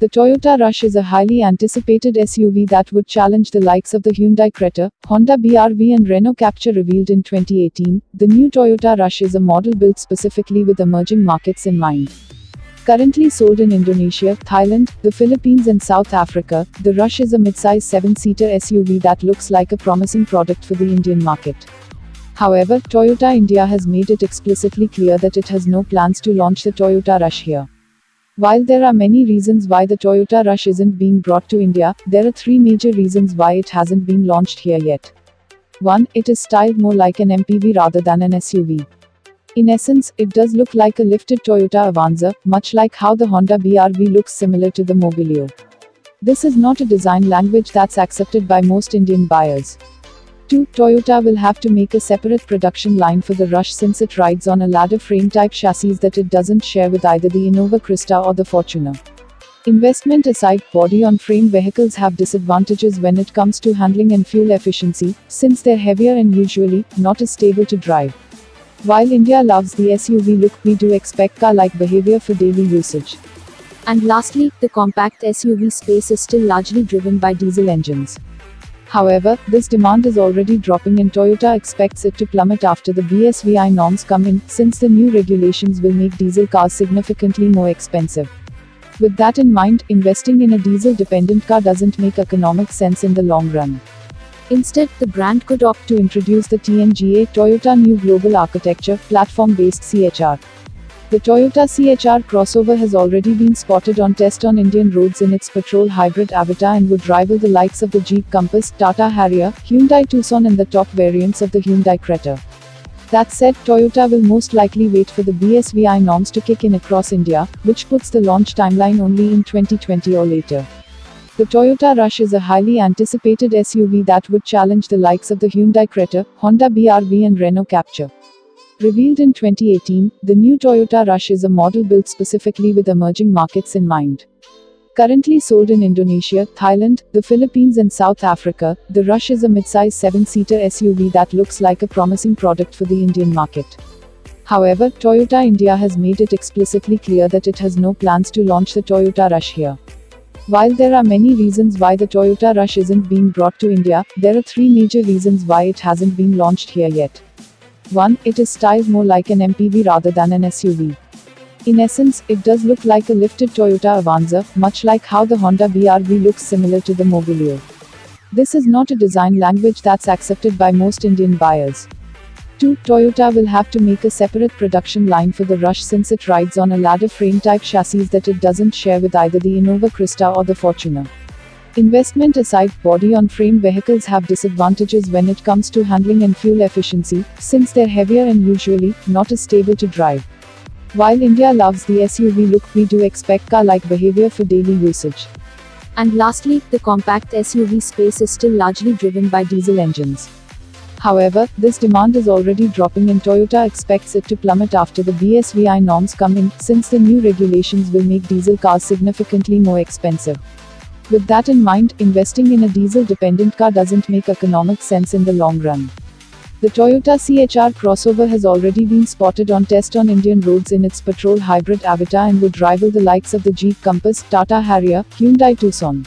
The Toyota Rush is a highly anticipated SUV that would challenge the likes of the Hyundai Creta, Honda BRV and Renault Captur revealed in 2018. The new Toyota Rush is a model built specifically with emerging markets in mind. Currently sold in Indonesia, Thailand, the Philippines and South Africa, the Rush is a midsize 7-seater SUV that looks like a promising product for the Indian market. However, Toyota India has made it explicitly clear that it has no plans to launch the Toyota Rush here. While there are many reasons why the Toyota Rush isn't being brought to India, there are three major reasons why it hasn't been launched here yet. 1. It is styled more like an MPV rather than an SUV. In essence, it does look like a lifted Toyota Avanza, much like how the Honda BRV looks similar to the Mobilio. This is not a design language that's accepted by most Indian buyers. 2. Toyota will have to make a separate production line for the Rush since it rides on a ladder frame type chassis that it doesn't share with either the Innova Crysta or the Fortuner. Investment aside, body on frame vehicles have disadvantages when it comes to handling and fuel efficiency, since they're heavier and usually not as stable to drive. While India loves the SUV look, we do expect car like behavior for daily usage. And lastly, the compact SUV space is still largely driven by diesel engines. However, this demand is already dropping and Toyota expects it to plummet after the BSVI norms come in, since the new regulations will make diesel cars significantly more expensive. With that in mind, investing in a diesel dependent car doesn't make economic sense in the long run. Instead, the brand could opt to introduce the TNGA Toyota New Global Architecture platform based CHR. The Toyota CHR crossover has already been spotted on test on Indian roads in its petrol hybrid avatar and would rival the likes of the Jeep Compass, Tata Harrier, Hyundai Tucson and the top variants of the Hyundai Creta. That said, Toyota will most likely wait for the BSVI norms to kick in across India, which puts the launch timeline only in 2020 or later. The Toyota Rush is a highly anticipated SUV that would challenge the likes of the Hyundai Creta, Honda BRV and Renault Captur. Revealed in 2018, the new Toyota Rush is a model built specifically with emerging markets in mind. Currently sold in Indonesia, Thailand, the Philippines and South Africa, the Rush is a midsize 7-seater SUV that looks like a promising product for the Indian market. However, Toyota India has made it explicitly clear that it has no plans to launch the Toyota Rush here. While there are many reasons why the Toyota Rush isn't being brought to India, there are three major reasons why it hasn't been launched here yet. 1. It is styled more like an MPV rather than an SUV. In essence, it does look like a lifted Toyota Avanza, much like how the Honda BRV looks similar to the Mobilio. This is not a design language that's accepted by most Indian buyers. 2. Toyota will have to make a separate production line for the Rush since it rides on a ladder frame type chassis that it doesn't share with either the Innova Crysta or the Fortuner. Investment aside, body on frame vehicles have disadvantages when it comes to handling and fuel efficiency, since they're heavier and usually not as stable to drive. While India loves the SUV look, we do expect car like behavior for daily usage. And lastly, the compact SUV space is still largely driven by diesel engines. However, this demand is already dropping and Toyota expects it to plummet after the BSVI norms come in, since the new regulations will make diesel cars significantly more expensive. With that in mind, investing in a diesel dependent car doesn't make economic sense in the long run. The Toyota CHR crossover has already been spotted on test on Indian roads in its petrol hybrid avatar and would rival the likes of the Jeep Compass, Tata Harrier, Hyundai Tucson.